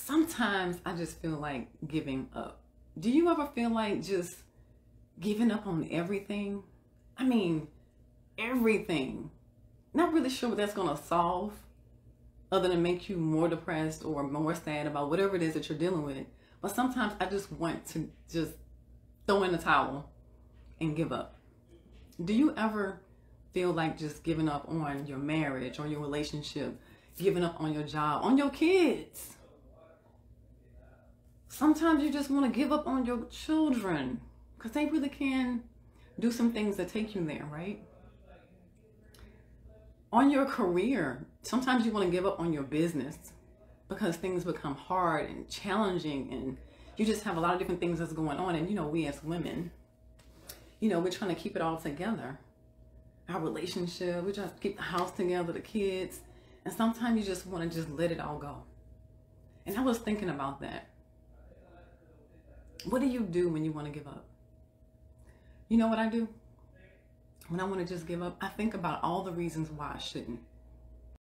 sometimes I just feel like giving up. Do you ever feel like just giving up on everything? I mean, everything. Not really sure what that's going to solve other than make you more depressed or more sad about whatever it is that you're dealing with. But sometimes I just want to just throw in the towel and give up. Do you ever feel like just giving up on your marriage or your relationship, giving up on your job, on your kids? Sometimes you just want to give up on your children because they really can do some things that take you there, right? On your career, sometimes you want to give up on your business because things become hard and challenging and you just have a lot of different things that's going on. And you know, we as women, you know, we're trying to keep it all together. Our relationship, trying to keep the house together, the kids. And sometimes you just want to just let it all go. And I was thinking about that. What do you do when you want to give up? You know what I do? When I want to just give up, I think about all the reasons why I shouldn't.